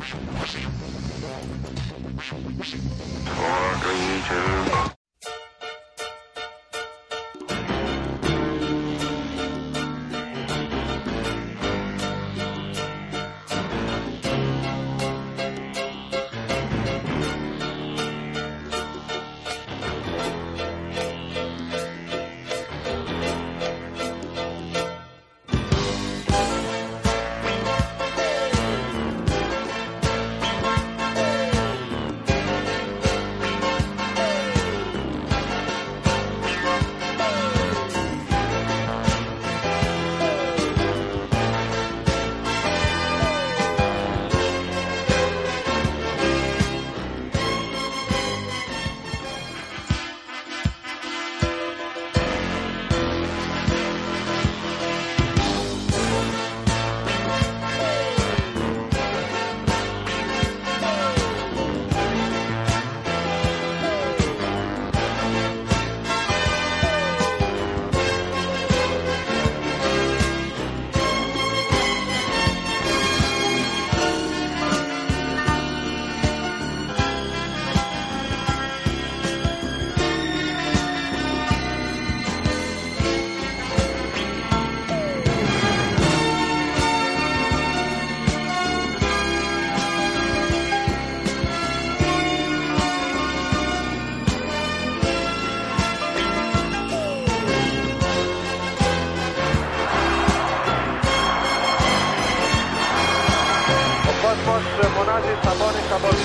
Kosmos Σαμπόνι, Σαμπόνι, Σαμπόνι.